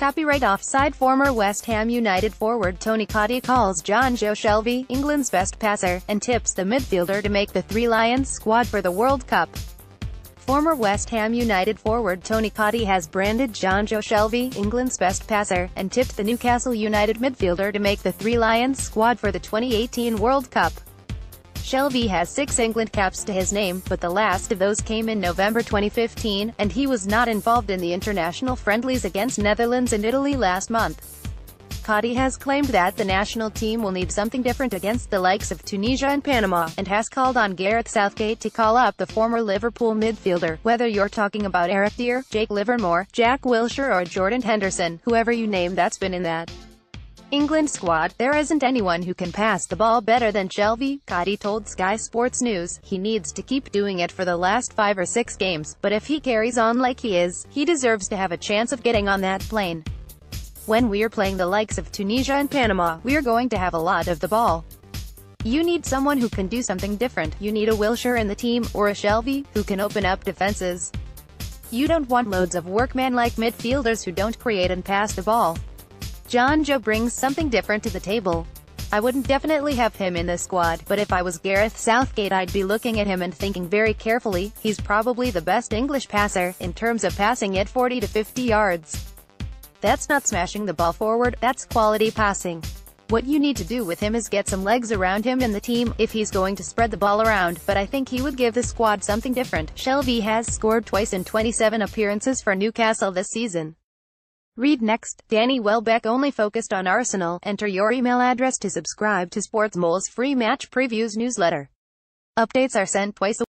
Copyright Offside former West Ham United forward Tony Cottee calls Jonjo Shelvey, England's best passer, and tips the midfielder to make the Three Lions squad for the World Cup. Former West Ham United forward Tony Cottee has branded Jonjo Shelvey, England's best passer, and tipped the Newcastle United midfielder to make the Three Lions squad for the 2018 World Cup. Shelvey has six England caps to his name, but the last of those came in November 2015, and he was not involved in the international friendlies against Netherlands and Italy last month. Cottee has claimed that the national team will need something different against the likes of Tunisia and Panama, and has called on Gareth Southgate to call up the former Liverpool midfielder, whether you're talking about Eric Dier, Jake Livermore, Jack Wilshere or Jordan Henderson, whoever you name that's been in that. England squad, there isn't anyone who can pass the ball better than Shelvey, Cottee told Sky Sports News. He needs to keep doing it for the last five or six games, but if he carries on like he is, he deserves to have a chance of getting on that plane. When we're playing the likes of Tunisia and Panama, we're going to have a lot of the ball. You need someone who can do something different. You need a Wilshere in the team, or a Shelvey, who can open up defenses. You don't want loads of workman-like midfielders who don't create and pass the ball. Jonjo brings something different to the table. I wouldn't definitely have him in the squad, but if I was Gareth Southgate I'd be looking at him and thinking very carefully, he's probably the best English passer, in terms of passing it 40 to 50 yards. That's not smashing the ball forward, that's quality passing. What you need to do with him is get some legs around him and the team, if he's going to spread the ball around, but I think he would give the squad something different. Shelvey has scored twice in 27 appearances for Newcastle this season. Read next. Danny Welbeck only focused on Arsenal. Enter your email address to subscribe to SportsMole's free match previews newsletter. Updates are sent twice a